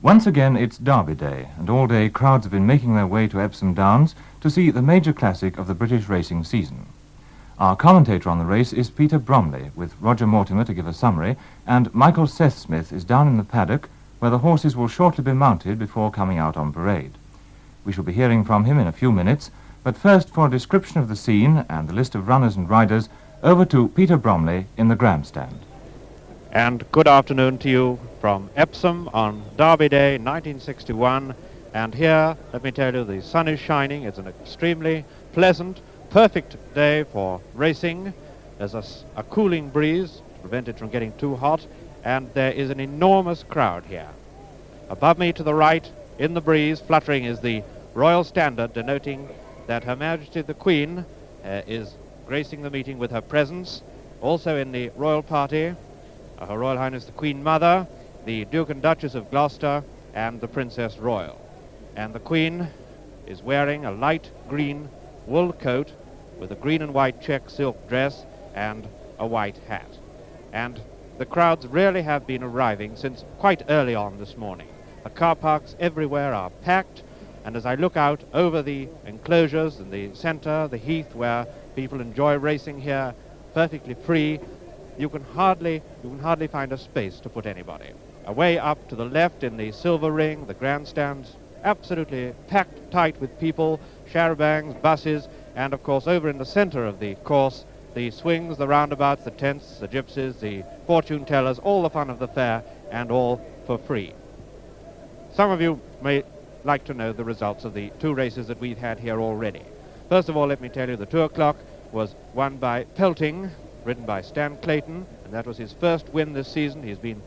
Once again, it's Derby Day, and all day crowds have been making their way to Epsom Downs to see the major classic of the British racing season. Our commentator on the race is Peter Bromley, with Roger Mortimer to give a summary, and Michael Seth-Smith is down in the paddock, where the horses will shortly be mounted before coming out on parade. We shall be hearing from him in a few minutes, but first, for a description of the scene and the list of runners and riders, over to Peter Bromley in the grandstand. And good afternoon to you from Epsom on Derby Day 1961. And here, let me tell you, the sun is shining. It's an extremely pleasant, perfect day for racing. There's a cooling breeze to prevent it from getting too hot. And there is an enormous crowd here. Above me to the right, in the breeze, fluttering, is the Royal Standard, denoting that Her Majesty the Queen uh, is gracing the meeting with her presence. Also in the royal party, Her Royal Highness the Queen Mother, the Duke and Duchess of Gloucester, and the Princess Royal. And the Queen is wearing a light green wool coat with a green and white check silk dress and a white hat. And the crowds really have been arriving since quite early on this morning. The car parks everywhere are packed, and as I look out over the enclosures in the center, the heath where people enjoy racing here perfectly free, you can hardly you can hardly find a space to put anybody. Away up to the left in the silver ring, the grandstands absolutely packed tight with people, charabancs, buses, and of course over in the center of the course, the swings, the roundabouts, the tents, the gypsies, the fortune tellers, all the fun of the fair, and all for free. Some of you may like to know the results of the two races that we've had here already. First of all, let me tell you the two o'clock was won by Pelting, ridden by Stan Clayton, and that was his first win this season. He's been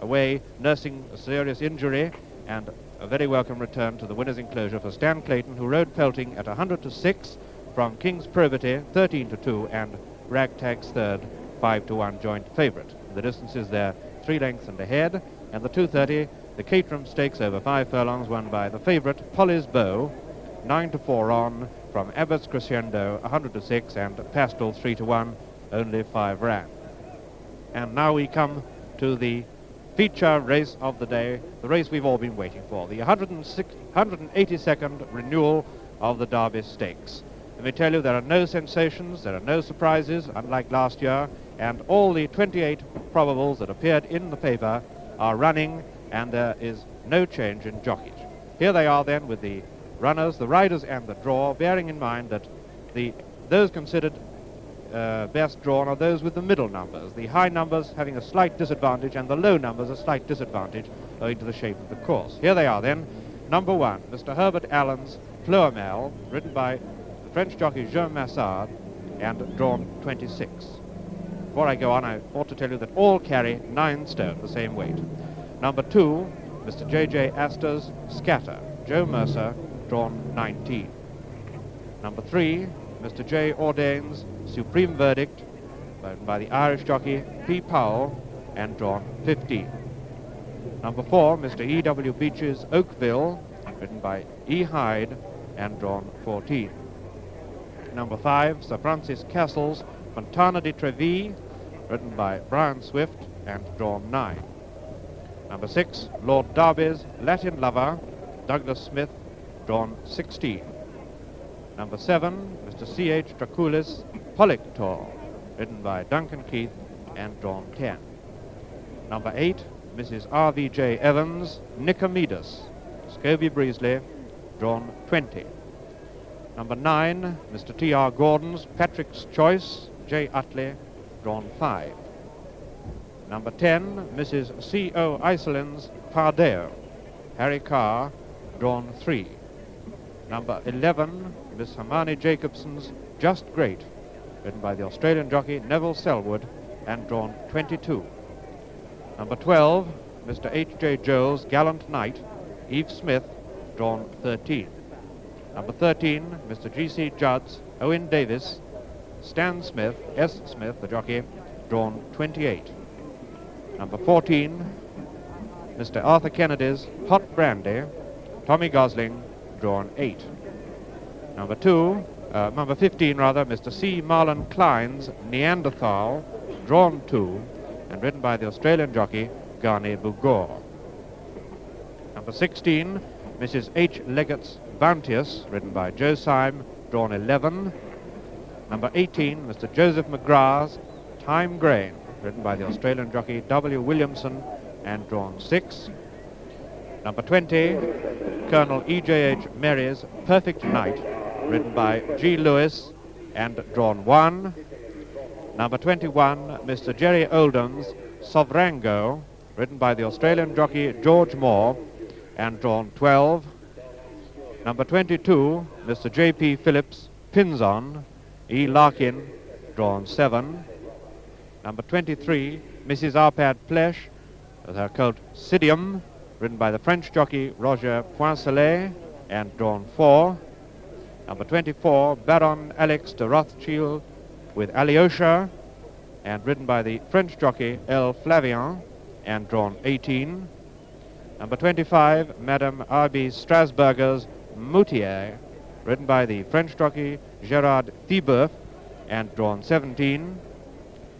away nursing a serious injury, and a very welcome return to the winner's enclosure for Stan Clayton, who rode Pelting at 100 to 6 from King's Probity 13 to 2 and Ragtag's third 5 to 1 joint favorite. The distance is there three lengths and ahead, and the 230, the Caterham Stakes over five furlongs, won by the favorite Polly's Bow, 9 to 4 on from Abbott's Crescendo 100 to 6 and Pastel 3 to 1, only 5 ran. And now we come to the feature race of the day, the race we've all been waiting for, the 106 182nd renewal of the Derby Stakes. Let me tell you, there are no sensations, there are no surprises, unlike last year, and all the 28 probables that appeared in the paper are running, and there is no change in jockeys. Here they are then with the runners, the riders, and the draw, bearing in mind that the those considered uh, best drawn are those with the middle numbers, the high numbers having a slight disadvantage and the low numbers a slight disadvantage owing to the shape of the course. Here they are then. Number one, Mr. Herbert Allen's Ploermel, ridden by the French jockey Jean Massard and drawn 26. Before I go on, I ought to tell you that all carry nine stone, the same weight. Number two, Mr. J.J. Astor's Scatter, Joe Mercer, drawn 19. Number three, Mr. J. Ordain's Supreme Verdict, by the Irish jockey P. Powell, and drawn 15. Number four, Mr. E. W. Beach's Oakville, written by E. Hyde, and drawn 14. Number five, Sir Francis Castle's Fontana di Trevi, written by Brian Swift, and drawn 9. Number six, Lord Derby's Latin Lover, Douglas Smith, drawn 16. Number seven, Mr. C.H. Draculis, Polictor, written by Duncan Keith and drawn 10. Number eight, Mrs. R.V.J. Evans, Nicomedes, Scobie Breasley, drawn 20. Number nine, Mr. T.R. Gordon's Patrick's Choice, J. Utley, drawn 5. Number 10, Mrs. C.O. Iselin's Pardeo, Harry Carr, drawn 3. Number 11, Miss Hermione Jacobson's Just Great, written by the Australian jockey Neville Selwood and drawn 22. Number 12, Mr. H.J. Joel's Gallant Knight, Eph Smith, drawn 13. Number 13, Mr. G.C. Judd's Owen Davis, Stan Smith, S. Smith, the jockey, drawn 28. Number 14, Mr. Arthur Kennedy's Hot Brandy, Tommy Gosling, drawn 8. Number 2, uh, number 15 rather, Mr. C. Mahlon Kline's Neanderthal, drawn 2, and written by the Australian jockey Garnie Bougoure. Number 16, Mrs. H. Leggett's Bounteous, ridden by Joe Sime, drawn 11. Number 18, Mr. Joseph McGrath's Time Grain, ridden by the Australian jockey W. Williamson, and drawn 6. Number 20, Colonel E.J.H. Merry's Perfect Night, ridden by G. Lewis, and drawn 1. Number 21, Mr. Jerry Oldham's Sovrango, ridden by the Australian jockey George Moore, and drawn 12. Number 22, Mr. J.P. Phillips, Pinzon, E. Larkin, drawn 7. Number 23, Mrs. Arpad Plesch, with her colt Psidium, ridden by the French jockey Roger Poincelet, and drawn 4. Number 24, Baron Alex de Rothschild, with Alyosha, and ridden by the French jockey El Flavien, and drawn 18. Number 25, Madame R.B. Strasburger's Moutier, ridden by the French jockey Gerard Thiboeuf, and drawn 17.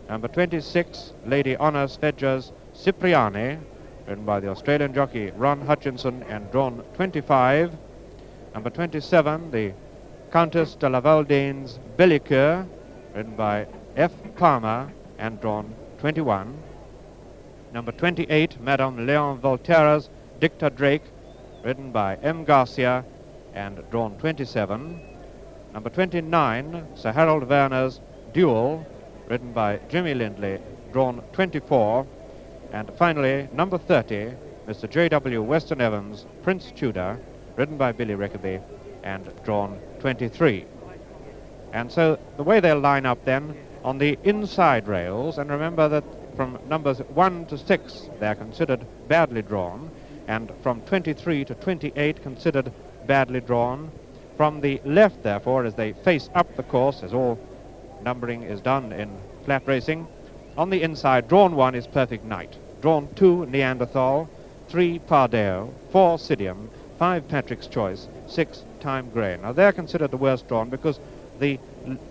Number 26, Lady Honor Svejdar's Cipriani, ridden by the Australian jockey Ron Hutchinson, and drawn 25. Number 27, the Countess de la Valdane's Bellicoeur, written by F. Palmer, and drawn 21. Number 28, Madame Leon Volterra's Dicta Drake, written by M. Garcia, and drawn 27. Number 29, Sir Harold Wernher's Duel, written by Jimmy Lindley, drawn 24. And finally, number 30, Mr. J.W. Weston Evans, Prince Tudor, written by Billy Rickaby, and drawn 23. And so the way they'll line up then on the inside rails, and remember that from numbers 1 to 6 they're considered badly drawn, and from 23 to 28 considered badly drawn. From the left, therefore, as they face up the course, as all numbering is done in flat racing, on the inside, drawn 1 is Perfect Knight, drawn 2 Neanderthal, 3 Pardeo, 4 Psidium, 5 Patrick's Choice, 6 Time Grain. Now they're considered the worst drawn because the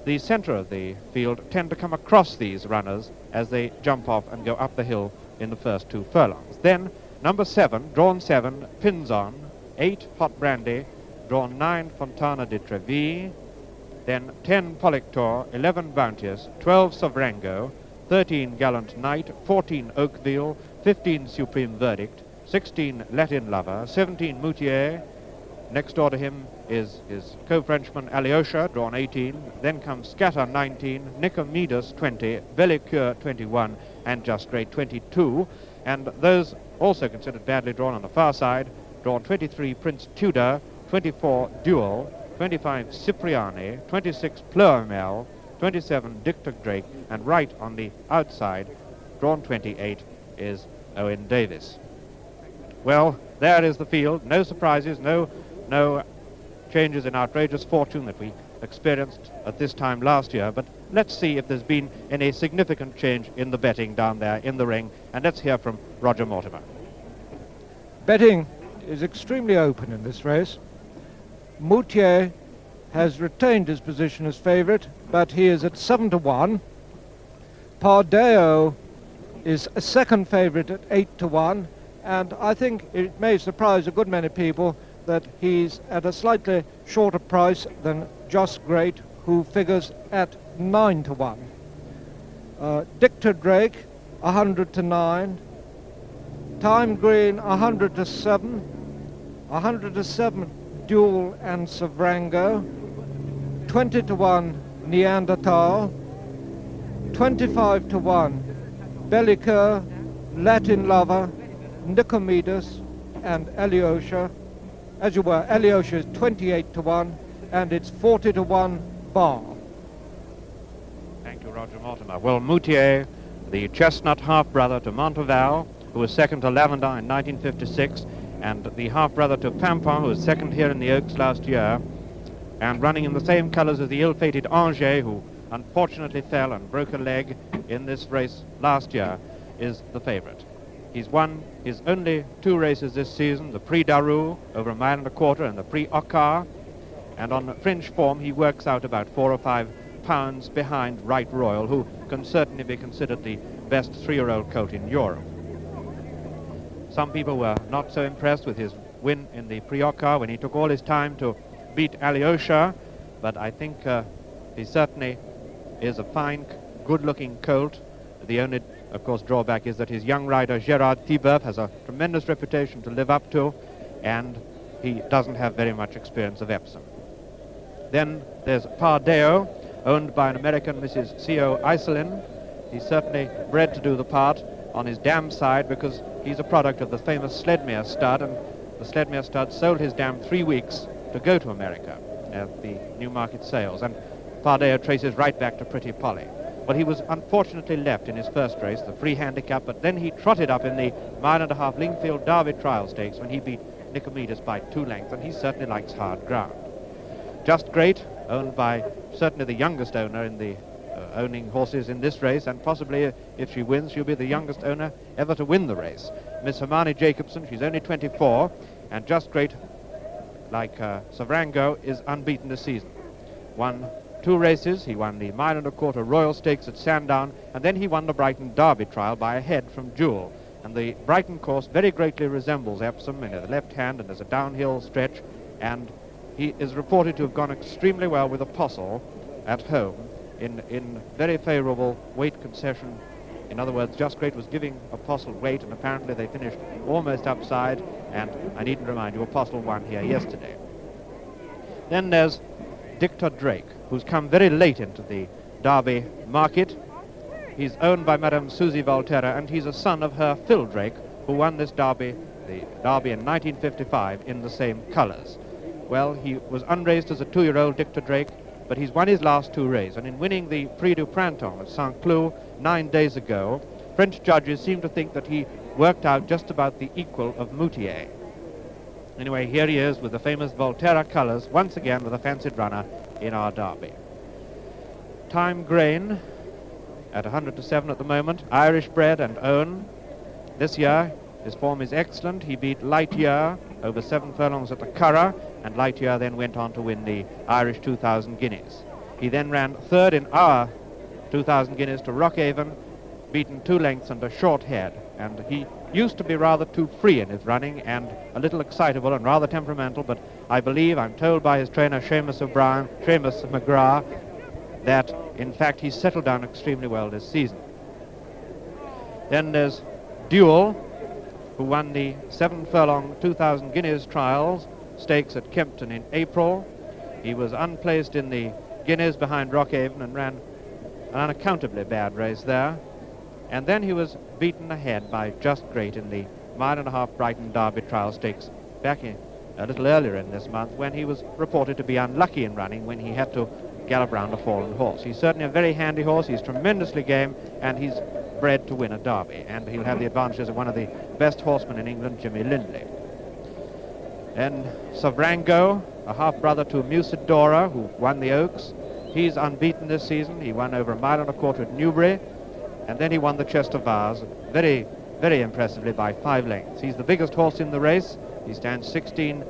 the center of the field tend to come across these runners as they jump off and go up the hill in the first two furlongs. Then number seven, drawn seven, Pinzon, eight Hot Brandy, drawn nine Fontana di Trevi, then 10 Polictor, 11 Bounteous, 12 Sovrango, 13 Gallant Knight, 14 Oakville, 15 Supreme Verdict, 16 Latin Lover, 17 Moutier, Next door to him is his co-Frenchman Alyosha, drawn 18. Then comes Scatter, 19. Nicomedes, 20. Bellicoeur, 21. And Just Great, 22. And those also considered badly drawn on the far side. Drawn 23, Prince Tudor. 24, Duel. 25, Cipriani. 26, Ploermel. 27, Dicta Drake. And right on the outside, drawn 28, is Owen Davis. Well, there is the field. No surprises, no no changes in outrageous fortune that we experienced at this time last year, but let's see if there's been any significant change in the betting down there in the ring, and let's hear from Roger Mortimer. Betting is extremely open in this race. Moutier has retained his position as favourite, but he is at 7 to 1. Pardeo is a second favourite at 8 to 1, and I think it may surprise a good many people that he's at a slightly shorter price than Just Great, who figures at 9 to 1. Uh, Dicta Drake, 100 to 9. Time Green, 100 to 7. 100 to 7, Duel and Sovrango. 20 to 1, Neanderthal. 25 to 1, Bellicoeur, Latin Lover, Nicomedes, and Alyosha as you were, Alyosha is 28 to 1, and it's 40 to 1 bar. Thank you, Roger Mortimer. Well, Moutier, the chestnut half-brother to Monteval, who was second to Lavandin in 1956, and the half-brother to Pampon, who was second here in the Oaks last year, and running in the same colours as the ill-fated Angers, who unfortunately fell and broke a leg in this race last year, is the favourite. He's won his only two races this season, the Prix Daru over a mile and a quarter and the Prix Hocquart. And on French form, he works out about four or five pounds behind Right Royal, who can certainly be considered the best three-year-old colt in Europe. Some people were not so impressed with his win in the Prix Hocquart when he took all his time to beat Alyosha, but I think uh, he certainly is a fine, good-looking colt. The only, of course, drawback is that his young rider Gerard Thiboeuf has a tremendous reputation to live up to, and he doesn't have very much experience of Epsom. Then there's Pardeo, owned by an American, Mrs. C.O. Iselin. He's certainly bred to do the part on his dam side because he's a product of the famous Sledmere stud, and the Sledmere stud sold his dam three weeks to go to America at the Newmarket sales. And Pardeo traces right back to Pretty Polly. But he was unfortunately left in his first race, the free handicap, but then he trotted up in the mile and a half Lingfield Derby Trial Stakes when he beat Nicomedes by two lengths, and he certainly likes hard ground. Just Great, owned by certainly the youngest owner in the uh, owning horses in this race, and possibly uh, if she wins, she'll be the youngest owner ever to win the race. Miss Hermione Jacobson, she's only 24, and Just Great, like uh, Sovrango, is unbeaten this season. Won two races. He won the mile and a quarter Royal Stakes at Sandown, and then he won the Brighton Derby trial by a head from Duel. And the Brighton course very greatly resembles Epsom in the left hand, and there's a downhill stretch, and he is reported to have gone extremely well with Apostle at home in, in very favourable weight concession. In other words, Just Great was giving Apostle weight, and apparently they finished almost upside, and I needn't remind you, Apostle won here yesterday. Then there's Dicta Drake, who's come very late into the Derby market. He's owned by Madame Susie Volterra, and he's a son of her Phil Drake, who won this Derby, the Derby in 1955, in the same colours. Well, he was unraised as a two-year-old Dicta Drake, but he's won his last two races, and in winning the Prix du Printemps at Saint-Cloud nine days ago, French judges seem to think that he worked out just about the equal of Moutier. Anyway, here he is with the famous Volterra colours, once again with a fancied runner in our derby. Time Grain at 100 to 7 at the moment, Irish bred and own. This year, his form is excellent. He beat Lightyear over seven furlongs at the Curragh, and Lightyear then went on to win the Irish 2,000 guineas. He then ran third in our 2,000 guineas to Rockavon, beaten two lengths and a short head, and he used to be rather too free in his running and a little excitable and rather temperamental, but I believe, I'm told by his trainer Seamus O'Brien, Seamus McGrath, that in fact he's settled down extremely well this season. Then there's Duel, who won the seven furlong 2,000 guineas trials stakes at Kempton in April. He was unplaced in the guineas behind Rockavon and ran an unaccountably bad race there. And then he was beaten ahead by Just Great in the mile and a half Brighton Derby Trial Stakes back in, a little earlier in this month when he was reported to be unlucky in running when he had to gallop round a fallen horse. He's certainly a very handy horse. He's tremendously game and he's bred to win a derby and he'll have the advantages of one of the best horsemen in England, Jimmy Lindley. Then Sovrango, a half-brother to Musidora, who won the Oaks. He's unbeaten this season. He won over a mile and a quarter at Newbury and then he won the Chester Vase very, very impressively by five lengths. He's the biggest horse in the race. He stands 16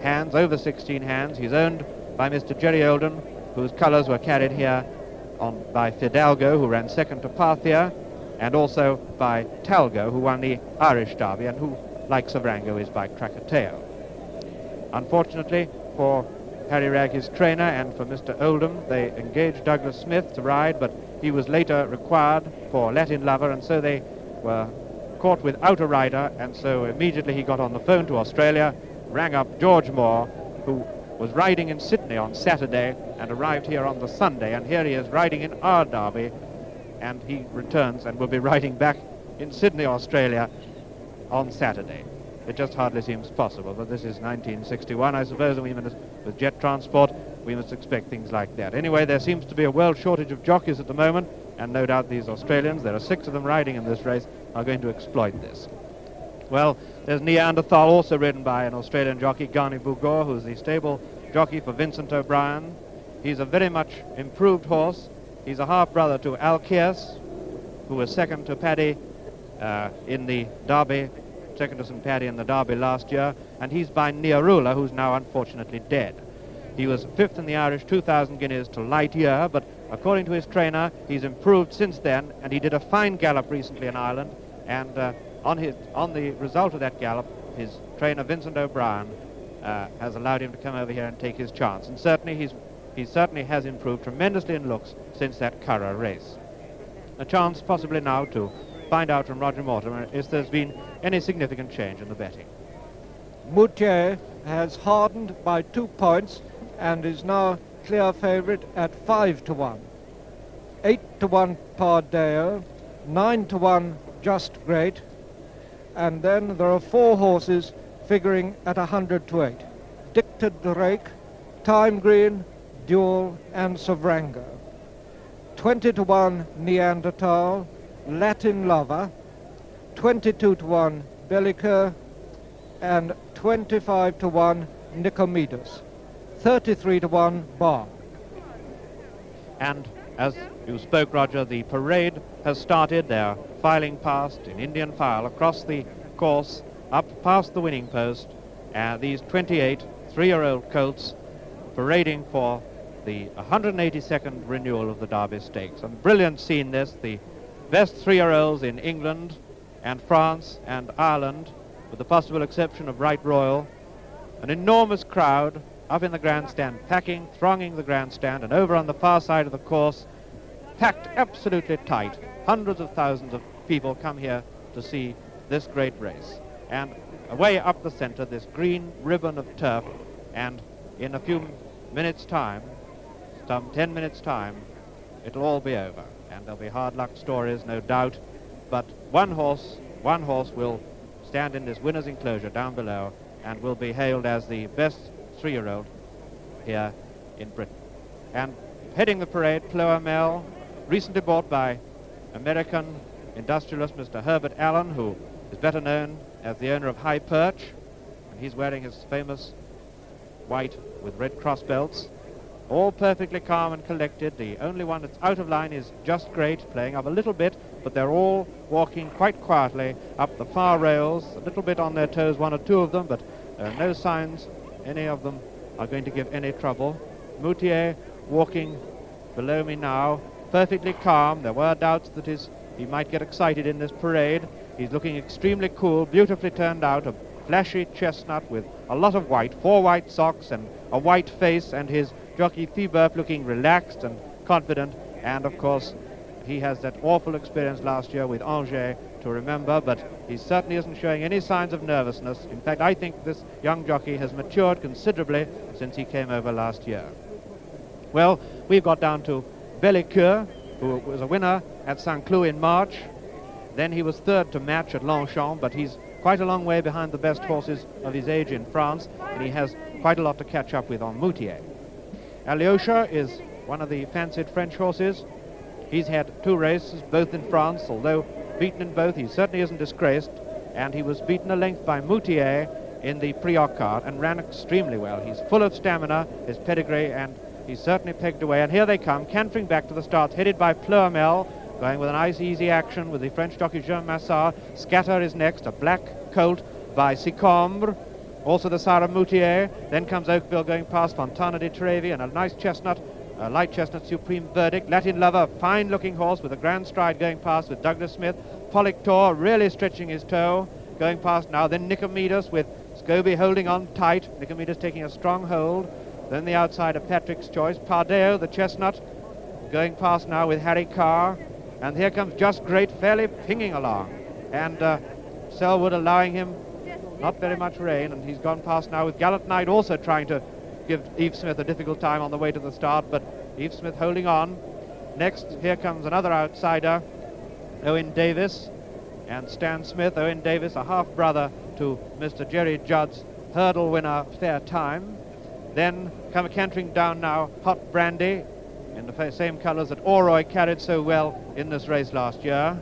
hands, over 16 hands. He's owned by Mr. Jerry Oldham, whose colours were carried here on by Fidalgo, who ran second to Parthia, and also by Talgo, who won the Irish Derby, and who, like Sovrango, is by Krakatao. Unfortunately for Harry Wragg, his trainer, and for Mr. Oldham, they engaged Douglas Smith to ride, but he was later required for Latin Lover, and so they were caught without a rider, and so immediately he got on the phone to Australia, rang up George Moore, who was riding in Sydney on Saturday and arrived here on the Sunday, and here he is riding in our derby, and he returns and will be riding back in Sydney, Australia on Saturday. It just hardly seems possible, but this is 1961, I suppose, and must, with jet transport, we must expect things like that. Anyway, there seems to be a world shortage of jockeys at the moment, and no doubt these Australians, there are six of them riding in this race, are going to exploit this. Well, there's Neanderthal, also ridden by an Australian jockey, Garnie Bougoure, who's the stable jockey for Vincent O'Brien. He's a very much improved horse. He's a half-brother to Alcaeus, who was second to Paddy uh, in the Derby second to St. Paddy in the Derby last year, and he's by Niarula, who's now unfortunately dead. He was fifth in the Irish 2,000 guineas to Lightyear, but according to his trainer, he's improved since then, and he did a fine gallop recently in Ireland, and uh, on, his, on the result of that gallop, his trainer Vincent O'Brien uh, has allowed him to come over here and take his chance. And certainly he's, he certainly has improved tremendously in looks since that Curragh race. A chance possibly now to find out from Roger Mortimer if there's been any significant change in the betting. Moutier has hardened by two points and is now clear favourite at 5 to 1. 8 to 1 Pardeo, 9 to 1 Just Great, and then there are four horses figuring at 100 to 8. Dicta Drake, Time Green, Duel, and Sovrango. 20 to 1 Neanderthal, Latin Lover, 22 to 1 Bellicoeur, and 25 to 1 Nicomedes. 33 to 1 Bar. And as you spoke, Roger, the parade has started. They're filing past in Indian file across the course, up past the winning post. And these 28 three-year-old colts parading for the 182nd renewal of the Derby Stakes. A brilliant scene this, the best three-year-olds in England and France and Ireland, with the possible exception of Right Royal. An enormous crowd up in the grandstand, packing, thronging the grandstand, and over on the far side of the course, packed absolutely tight. Hundreds of thousands of people come here to see this great race. And away up the center, this green ribbon of turf, and in a few minutes' time, some 10 minutes' time, it'll all be over. And there'll be hard luck stories, no doubt. But one horse, one horse will stand in this winner's enclosure down below and will be hailed as the best three-year-old here in Britain. And heading the parade, Ploermel, recently bought by American industrialist Mr. Herbert Allen, who is better known as the owner of High Perch, and he's wearing his famous white with red cross belts. All perfectly calm and collected. The only one that's out of line is Just Great, playing up a little bit, but they're all walking quite quietly up the far rails, a little bit on their toes, one or two of them, but are no signs any of them are going to give any trouble. Moutier walking below me now, perfectly calm. There were doubts that his, he might get excited in this parade. He's looking extremely cool, beautifully turned out, a flashy chestnut with a lot of white, four white socks and a white face, and his jockey Thiboeuf looking relaxed and confident. And of course, he has that awful experience last year with Angers to remember, but he certainly isn't showing any signs of nervousness. In fact, I think this young jockey has matured considerably since he came over last year. Well, we've got down to Bellicoeur, who was a winner at St. Cloud in March. Then he was third to match at Longchamp, but he's quite a long way behind the best horses of his age in France, and he has quite a lot to catch up with on Moutier. Alyosha is one of the fancied French horses. He's had two races, both in France, although beaten in both, he certainly isn't disgraced, and he was beaten a length by Moutier in the Prix Hocquart and ran extremely well. He's full of stamina, his pedigree, and he's certainly pegged away. And here they come, cantering back to the start, headed by Ploermel, going with a nice easy action with the French jockey Jean Massard. Scatter is next, a black colt by Sicombre. Also the Sarah Moutier. Then comes Oakville going past Fontana di Trevi and a nice chestnut, a light chestnut Supreme Verdict. Latin Lover, fine looking horse with a grand stride going past with Douglas Smith. Pollictor really stretching his toe going past now. Then Nicomedes with Scobie holding on tight. Nicomedes taking a strong hold. Then the outside of Patrick's Choice. Pardeo, the chestnut, going past now with Harry Carr. And here comes Just Great, fairly pinging along. And uh, Selwood allowing him not very much rain, and he's gone past now with Gallant Knight also trying to give Eph Smith a difficult time on the way to the start, but Eph Smith holding on. Next, here comes another outsider, Owen Davis, and Stan Smith. Owen Davis, a half-brother to Mr. Jerry Judd's hurdle winner, Fair Time. Then come cantering down now, Hot Brandy, in the same colours that Oroy carried so well in this race last year.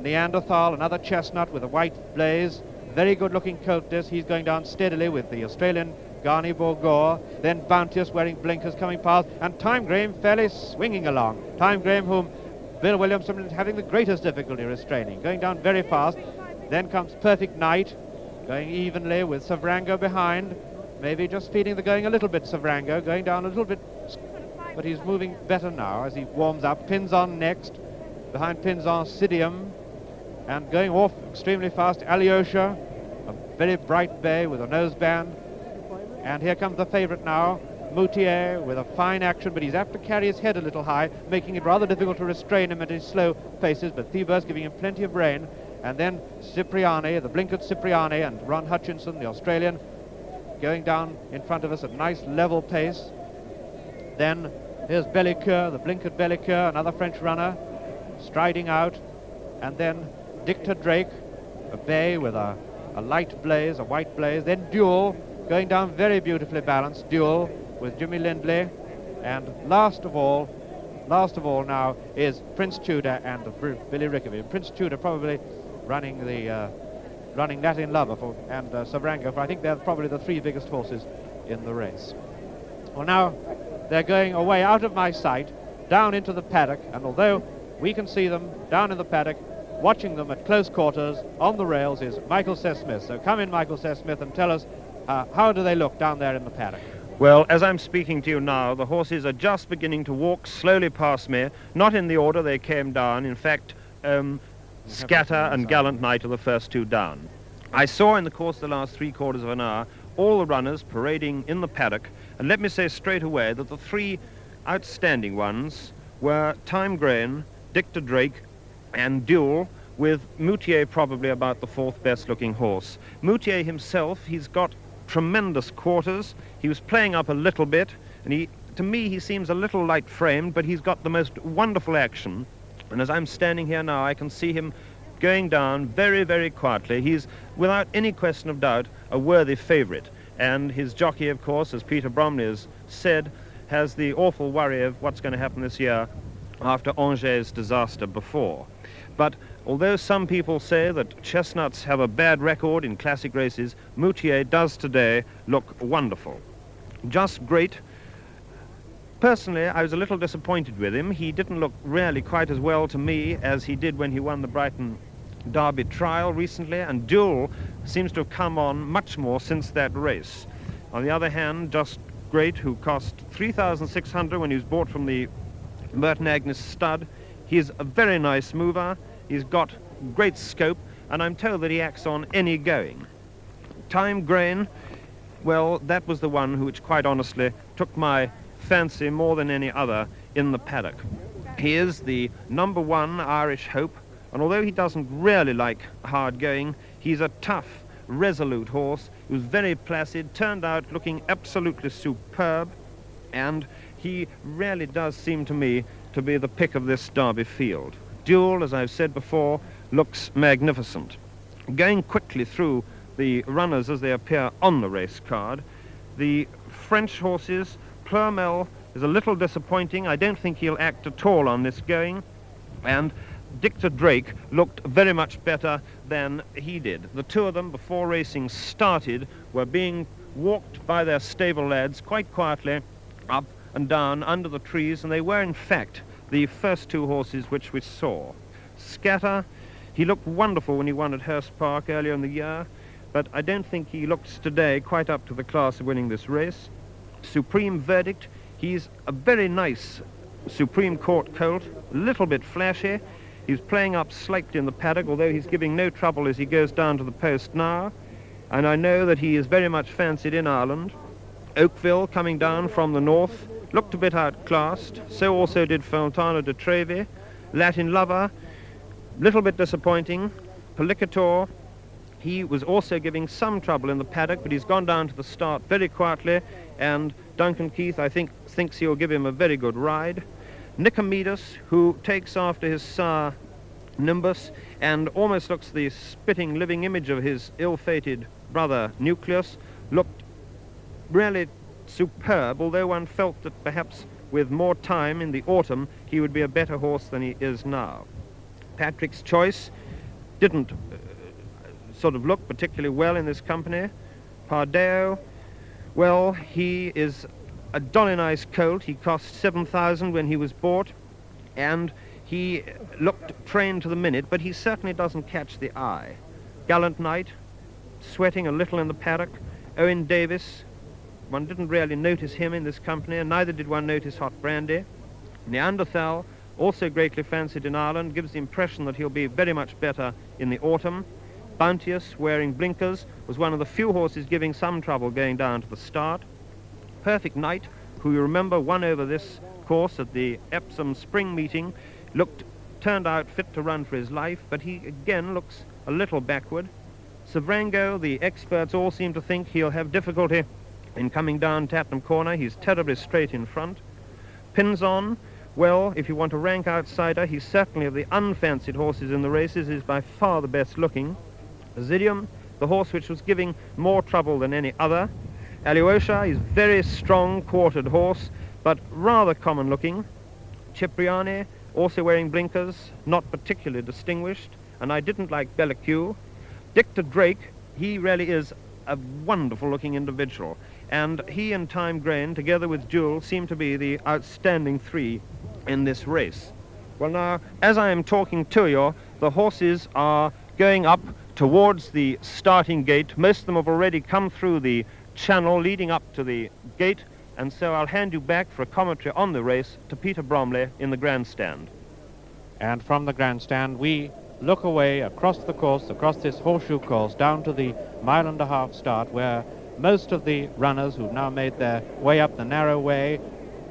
Neanderthal, another chestnut with a white blaze. Very good looking coat this. He's going down steadily with the Australian Garnie Bougoure. Then Bounteous wearing blinkers coming past. And Time Graham fairly swinging along. Time Graham whom Bill Williamson is having the greatest difficulty restraining. Going down very fast. Then comes Perfect Night. Going evenly with Sovrango behind. Maybe just feeding the going a little bit, Sovrango. Going down a little bit. But he's moving better now as he warms up. Pinzon next. Behind pins on Psidium and going off extremely fast, Alyosha, a very bright bay with a noseband. And here comes the favourite now, Moutier with a fine action, but he's apt to carry his head a little high, making it rather difficult to restrain him at his slow paces, but Thiboeuf giving him plenty of rein. And then Cipriani, the blinkered Cipriani, and Ron Hutchinson, the Australian, going down in front of us at nice level pace. Then here's Bellicoeur, the blinkered Bellicoeur, another French runner, striding out. And then Dicta Drake, a bay with a, a light blaze, a white blaze. Then Duel, going down very beautifully balanced. Duel with Jimmy Lindley. And last of all, last of all now is Prince Tudor and Billy Rickaby. Prince Tudor probably running the uh, running that in Lover for, and uh, for I think they're probably the three biggest horses in the race. Well, now they're going away out of my sight, down into the paddock, and although we can see them down in the paddock, watching them at close quarters on the rails is Michael Seth-Smith. So come in, Michael Seth-Smith, and tell us uh, how do they look down there in the paddock? Well, as I'm speaking to you now, the horses are just beginning to walk slowly past me, not in the order they came down. In fact, um, Scatter and Gallant Knight are the first two down. I saw in the course of the last three quarters of an hour all the runners parading in the paddock, and let me say straight away that the three outstanding ones were Time Grain, Dicta Drake, and Duel, with Moutier probably about the fourth best looking horse. Moutier himself, he's got tremendous quarters. He was playing up a little bit, and he, to me, he seems a little light framed, but he's got the most wonderful action. And as I'm standing here now, I can see him going down very, very quietly. He's, without any question of doubt, a worthy favourite. And his jockey, of course, as Peter Bromley has said, has the awful worry of what's going to happen this year after Angers' disaster before. But although some people say that chestnuts have a bad record in classic races, Moutier does today look wonderful. Just great Personally, I was a little disappointed with him. He didn't look really quite as well to me as he did when he won the Brighton Derby trial recently, and Duel seems to have come on much more since that race. On the other hand, Just Great, who cost 3,600 when he was bought from the Merton Agnes stud, he's a very nice mover. He's got great scope, and I'm told that he acts on any going. Time Grain, well, that was the one which, quite honestly, took my fancy more than any other in the paddock. He is the number one Irish hope, and although he doesn't really like hard going, he's a tough, resolute horse. He was very placid, turned out looking absolutely superb, and he really does seem to me to be the pick of this Derby field. Duel, as I've said before, looks magnificent. Going quickly through the runners as they appear on the race card, the French horses Ploermel is a little disappointing. I don't think he'll act at all on this going. And Dicta Drake looked very much better than he did. The two of them, before racing started, were being walked by their stable lads quite quietly up and down under the trees, and they were, in fact, the first two horses which we saw. Scatter, he looked wonderful when he won at Hurst Park earlier in the year, but I don't think he looks today quite up to the class of winning this race. Supreme Verdict. He's a very nice Supreme Court colt, a little bit flashy. He's playing up slightly in the paddock, although he's giving no trouble as he goes down to the post now. And I know that he is very much fancied in Ireland. Oakville, coming down from the north, looked a bit outclassed. So also did Fontana de Trevi. Latin Lover, little bit disappointing. Pelicator, he was also giving some trouble in the paddock, but he's gone down to the start very quietly, and Duncan Keith, I think, thinks he'll give him a very good ride. Nicomedes, who takes after his sire Nimbus and almost looks the spitting living image of his ill-fated brother Nucleus, looked really superb, although one felt that perhaps with more time in the autumn he would be a better horse than he is now. Patrick's Choice didn't uh, sort of look particularly well in this company. Pardeo, well, he is a dolly colt. He cost 7,000 when he was bought, and he looked trained to the minute, but he certainly doesn't catch the eye. Gallant Knight, sweating a little in the paddock. Owen Davis, one didn't really notice him in this company, and neither did one notice Hot Brandy. Neanderthal, also greatly fancied in Ireland, gives the impression that he'll be very much better in the autumn. Bounteous, wearing blinkers, was one of the few horses giving some trouble going down to the start. Perfect Knight, who you remember won over this course at the Epsom spring meeting, looked turned out fit to run for his life, but he again looks a little backward. Sovrango, the experts all seem to think he'll have difficulty in coming down Tattenham Corner. He's terribly straight in front. Pinzon. well, if you want to rank outsider, he's certainly of the unfancied horses in the races is by far the best looking. Psidium, the horse which was giving more trouble than any other. Alyosha is very strong quartered horse, but rather common looking. Cipriani, also wearing blinkers, not particularly distinguished. And I didn't like Bellicoeur. Dicta Drake, he really is a wonderful looking individual. And he and Time Grain, together with Duel, seem to be the outstanding three in this race. Well, now, as I am talking to you, the horses are going up towards the starting gate. Most of them have already come through the channel leading up to the gate, and so I'll hand you back for a commentary on the race to Peter Bromley in the grandstand. And from the grandstand, we look away across the course, across this horseshoe course, down to the mile and a half start, where most of the runners who've now made their way up the narrow way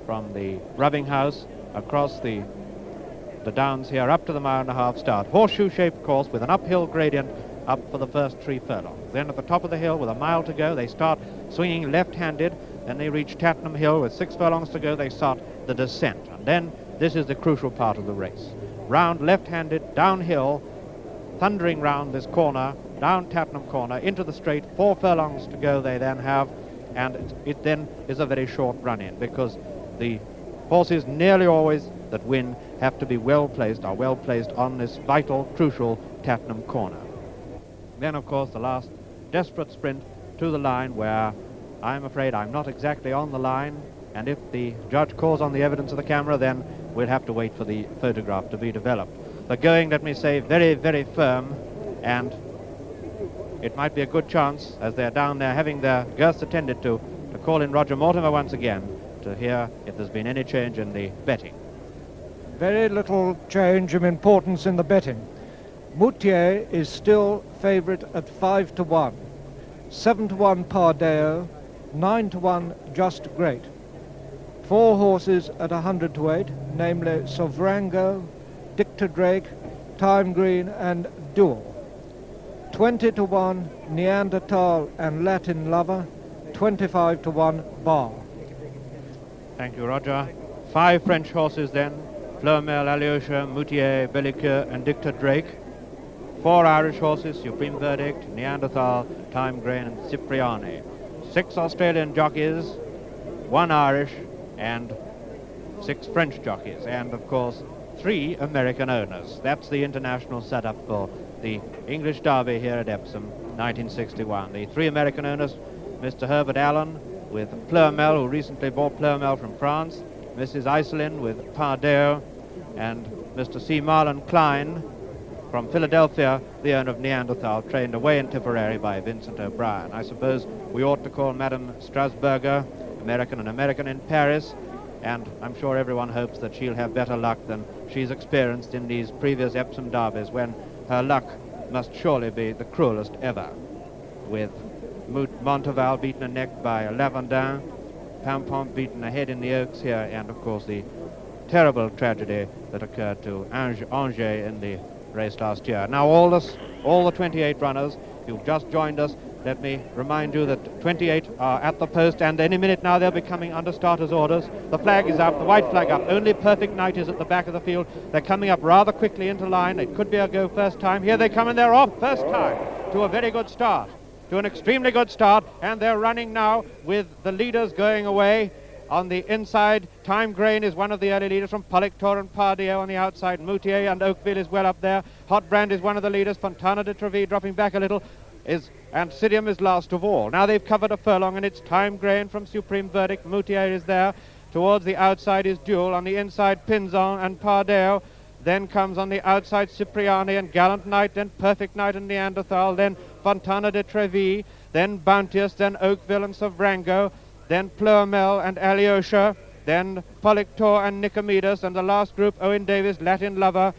from the rubbing house across the the downs here up to the mile and a half start. Horseshoe-shaped course with an uphill gradient up for the first three furlongs. Then at the top of the hill with a mile to go, they start swinging left-handed. Then they reach Tattenham Hill with six furlongs to go. They start the descent. And then this is the crucial part of the race. Round left-handed, downhill, thundering round this corner, down Tattenham Corner, into the straight. Four furlongs to go they then have. And it, it then is a very short run-in because the Horses nearly always that win have to be well placed, are well placed on this vital, crucial Tattenham corner. Then, of course, the last desperate sprint to the line where I'm afraid I'm not exactly on the line, and if the judge calls on the evidence of the camera, then we'll have to wait for the photograph to be developed. The going, let me say, very, very firm, and it might be a good chance, as they're down there having their girths attended to, to call in Roger Mortimer once again to hear if there's been any change in the betting. Very little change of importance in the betting. Moutier is still favourite at 5 to 1, 7 to 1 Pardeo, 9 to 1 Just Great. Four horses at 100 to 8, namely Sovrango, Dicta Drake, Time Green and Duel. 20 to 1 Neanderthal and Latin Lover, 25 to 1 Bar. Thank you, Roger. Five French horses then. Ploermel, Alyosha, Moutier, Bellicoeur, and Dicta Drake. Four Irish horses, Supreme Verdict, Neanderthal, Time Green and Cipriani. Six Australian jockeys, one Irish, and six French jockeys. And, of course, three American owners. That's the international setup for the English Derby here at Epsom, 1961. The three American owners, Mr. Herbert Allen, with Ploermel, who recently bought Ploermel from France, Mrs. Iselin with Pardeo, and Mr. C. Mahlon Kline from Philadelphia, the owner of Neanderthal, trained away in Tipperary by Vincent O'Brien. I suppose we ought to call Madame Strasburger, American and American in Paris, and I'm sure everyone hopes that she'll have better luck than she's experienced in these previous Epsom derbies when her luck must surely be the cruelest ever, with Monteval beaten a neck by Lavandin, Pampon beaten ahead in the Oaks here, and of course the terrible tragedy that occurred to Angers in the race last year. Now all this, all the 28 runners you've just joined us, let me remind you that 28 are at the post, and any minute now they'll be coming under starters' orders. The flag is up, the white flag up. Only Perfect Knight is at the back of the field. They're coming up rather quickly into line. It could be a go first time. Here they come, and they're off first time to a very good start to an extremely good start, and they're running now with the leaders going away. On the inside, Time Grain is one of the early leaders from Pollictor and Pardeo on the outside. Moutier and Oakville is well up there. Hot Brand is one of the leaders. Fontana de Trevi dropping back a little. Is and Psidium is last of all. Now they've covered a furlong, and it's Time Grain from Supreme Verdict. Moutier is there. Towards the outside is Duel. On the inside, Pinzon and Pardeo. Then comes on the outside Cipriani and Gallant Knight, then Perfect Knight and Neanderthal, then Fontana de Trevi, then Bounteous, then Oakville and Sovrango, then Ploermel and Alyosha, then Pollictor and Nicomedes, and the last group, Owen Davis, Latin Lover,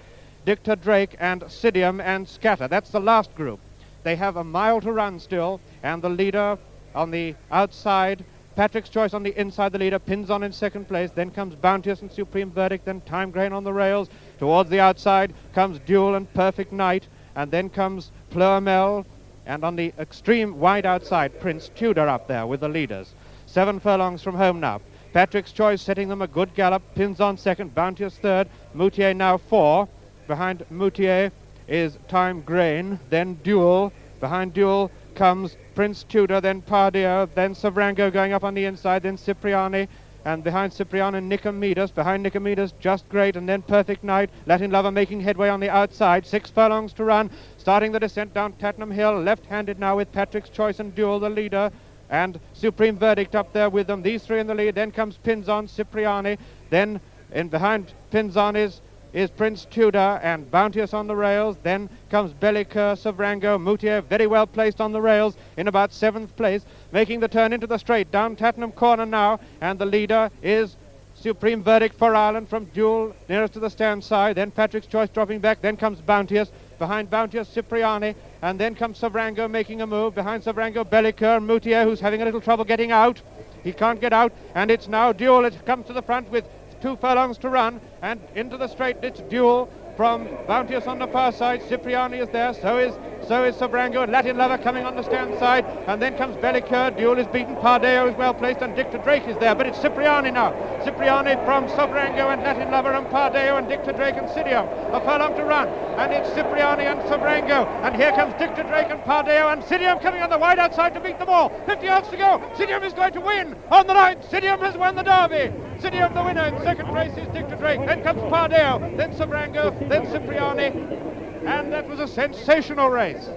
Dicta Drake, and Sidium and Scatter. That's the last group. They have a mile to run still, and the leader on the outside Patrick's Choice on the inside, the leader Pinzon in second place. Then comes Bounteous and Supreme Verdict. Then Time Grain on the rails. Towards the outside comes Duel and Perfect Night. And then comes Ploermel. And on the extreme wide outside, Prince Tudor up there with the leaders. Seven furlongs from home now. Patrick's Choice setting them a good gallop. Pinzon second. Bounteous third. Moutier now four. Behind Moutier is Time Grain. Then Duel. Behind Duel comes Prince Tudor, then Pardao, then Sovrango going up on the inside, then Cipriani, and behind Cipriani, Nicomedes. Behind Nicomedes, Just Great, and then Perfect Night. Latin Lover making headway on the outside. Six furlongs to run. Starting the descent down Tattenham Hill. Left-handed now with Patrick's Choice and Duel, the leader. And Supreme Verdict up there with them. These three in the lead. Then comes Pinzon, Cipriani. Then in behind Pinzon is is Prince Tudor and Bounteous on the rails. Then comes Bellicoeur, Sovrango, Moutier, very well placed on the rails in about seventh place, making the turn into the straight. Down Tattenham Corner now, and the leader is Supreme Verdict for Ireland from Duel nearest to the stand side. Then Patrick's Choice dropping back. Then comes Bounteous. Behind Bounteous, Cipriani. And then comes Sovrango making a move. Behind Sovrango, Bellicoeur, Moutier, who's having a little trouble getting out. He can't get out. And it's now Duel. It comes to the front with two furlongs to run, and into the straight it's Duel from Bounteous on the far side. Cipriani is there, so is so is Sovrango. and Latin Lover coming on the stand side, and then comes Bellicoeur. Duel is beaten. Pardao is well placed, and Dicta Drake is there, but it's Cipriani now. Cipriani from Sovrango and Latin Lover and Pardao and Dicta Drake and Psidium. A furlong to run, and it's Cipriani and Sovrango. and here comes Dicta Drake and Pardao and Psidium coming on the wide outside to beat them all. 50 yards to go. Psidium is going to win on the line. Psidium has won the Derby. Psidium the winner. In second place is Dicta Drake. Then comes Pardao, then Sovrango, then Cipriani, and that was a sensational race.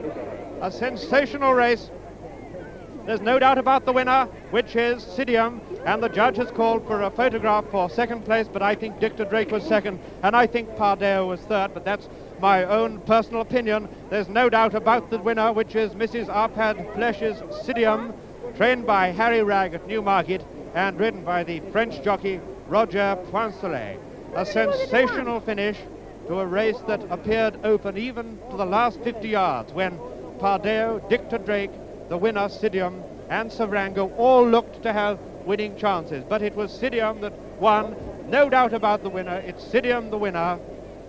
A sensational race. There's no doubt about the winner, which is Psidium, and the judge has called for a photograph for second place, but I think Dicta Drake was second, and I think Pardao was third, but that's my own personal opinion. There's no doubt about the winner, which is Mrs. Arpad Plesch's Psidium, trained by Harry Wragg at Newmarket and ridden by the French jockey Roger Poincelet. A sensational finish to a race that appeared open even to the last 50 yards when Pardao, Dicta Drake, the winner Psidium, and Sovrango all looked to have winning chances. But it was Psidium that won. No doubt about the winner. It's Psidium the winner.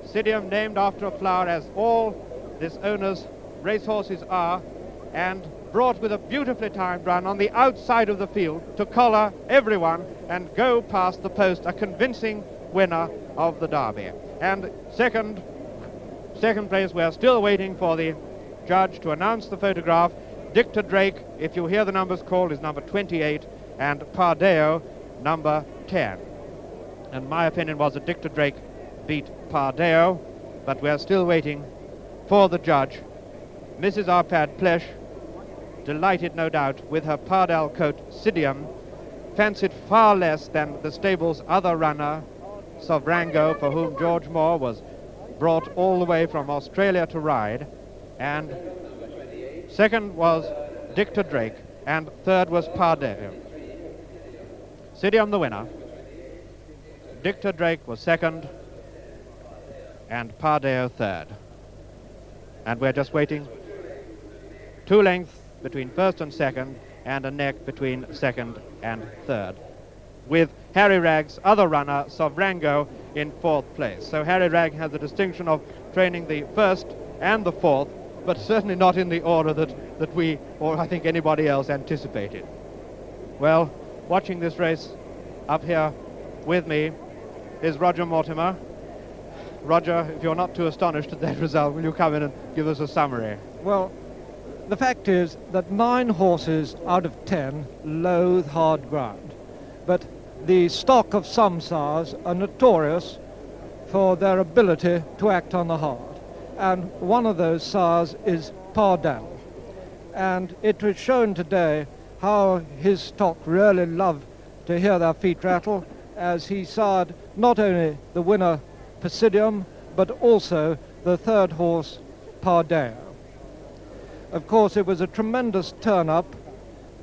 Psidium named after a flower as all this owner's racehorses are and brought with a beautifully timed run on the outside of the field to collar everyone and go past the post, a convincing winner of the Derby. And second, second place, we're still waiting for the judge to announce the photograph. Dicta Drake, if you hear the numbers called, is number 28, and Pardao, number 10. And my opinion was that Dicta Drake beat Pardao, but we're still waiting for the judge. Mrs. Arpad Plesch, delighted no doubt with her Pardal coat Psidium, fancied far less than the stable's other runner, Sovrango, for whom George Moore was brought all the way from Australia to ride, and second was Dicta Drake, and third was Pardao. Psidium the winner. Dicta Drake was second, and Pardao third. And we're just waiting two lengths between first and second, and a neck between second and third, with Harry Wragg's other runner, Sovrango, in fourth place. So Harry Wragg has the distinction of training the first and the fourth, but certainly not in the order that, that we, or I think anybody else, anticipated. Well, watching this race up here with me is Roger Mortimer. Roger, if you're not too astonished at that result, will you come in and give us a summary? Well, the fact is that nine horses out of ten loathe hard ground. But the stock of some sires are notorious for their ability to act on the heart. And one of those sires is Pardal. And it was shown today how his stock really loved to hear their feet rattle as he sired not only the winner Pisidium, but also the third horse Pardao. Of course, it was a tremendous turn-up.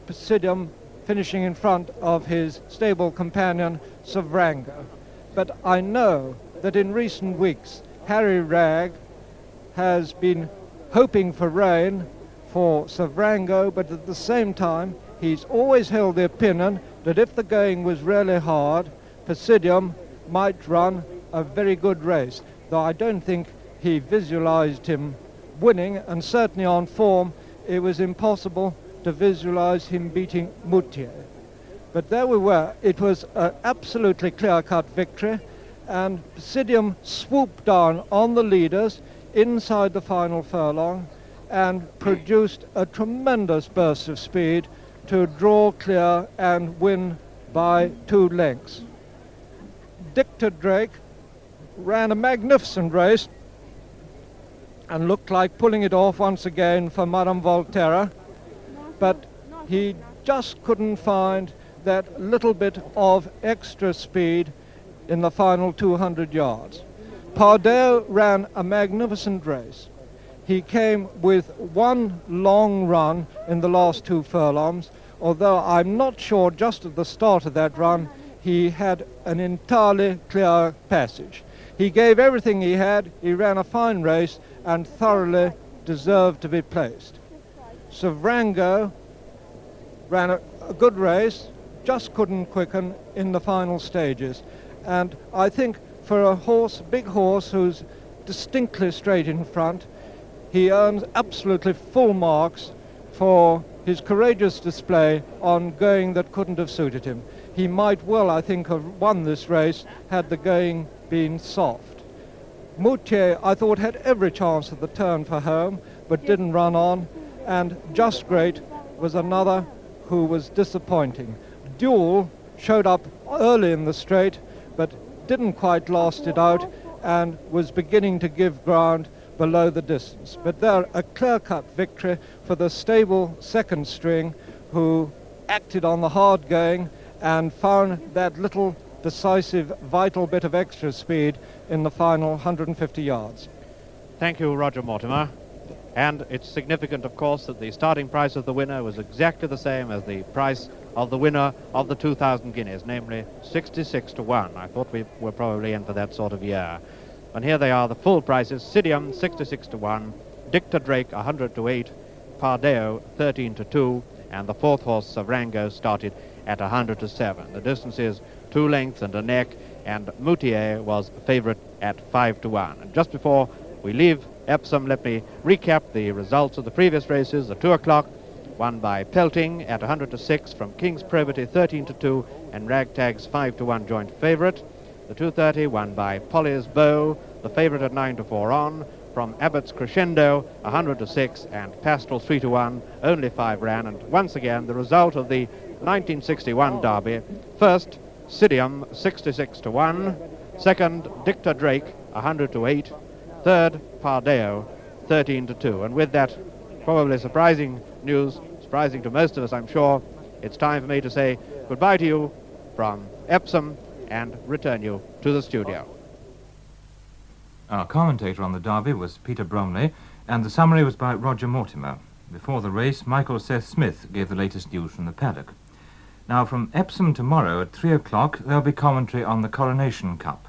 Pisidium finishing in front of his stable companion Sovrango. But I know that in recent weeks Harry Wragg has been hoping for rain for Sovrango, but at the same time, he's always held the opinion that if the going was really hard, Presidium might run a very good race, though I don't think he visualized him winning, and certainly on form, it was impossible to visualize him beating Moutier. But there we were. It was an absolutely clear-cut victory, and Presidium swooped down on the leaders inside the final furlong and produced a tremendous burst of speed to draw clear and win by two lengths. Dicta Drake ran a magnificent race and looked like pulling it off once again for Madame Volterra, but he just couldn't find that little bit of extra speed in the final 200 yards. Pardao ran a magnificent race. He came with one long run in the last two furlongs, although I'm not sure just at the start of that run he had an entirely clear passage. He gave everything he had, he ran a fine race and thoroughly deserved to be placed. Sovrango ran a, a good race, just couldn't quicken in the final stages. And I think for a horse, big horse, who's distinctly straight in front, he earns absolutely full marks for his courageous display on going that couldn't have suited him. He might well, I think, have won this race had the going been soft. Moutier, I thought, had every chance at the turn for home, but didn't run on, and Just Great was another who was disappointing. Duel showed up early in the straight, but didn't quite last it out and was beginning to give ground below the distance. But there, a clear-cut victory for the stable second string who acted on the hard going and found that little decisive, vital bit of extra speed in the final 150 yards. Thank you, Roger Mortimer. And it's significant, of course, that the starting price of the winner was exactly the same as the price of the winner of the 2,000 guineas, namely 66 to 1. I thought we were probably in for that sort of year. And here they are, the full prices. Psidium, 66 to 1. Dicta Drake, 100 to 8. Pardao, 13 to 2. And the fourth horse, Sovrango, started at 100 to 7. The distance is two lengths and a neck, and Moutier was favorite at 5 to 1. And just before we leave Epsom, let me recap the results of the previous races. The 2 o'clock. Won by Pelting at 100 to 6 from King's Probity 13 to 2 and Ragtag's 5 to 1 joint favorite. The 230 won by Polly's Bow, the favorite at 9 to 4 on from Abbott's Crescendo 100 to 6 and Pastel 3 to 1 only 5 ran and once again the result of the 1961 derby. First Psidium 66 to 1 second Dicta Drake 100 to 8 third Pardao 13 to 2 and with that probably surprising news surprising to most of us, I'm sure, it's time for me to say goodbye to you from Epsom and return you to the studio. Our commentator on the derby was Peter Bromley, and the summary was by Roger Mortimer. Before the race, Michael Seth Smith gave the latest news from the paddock. Now, from Epsom tomorrow at 3 o'clock, there'll be commentary on the Coronation Cup.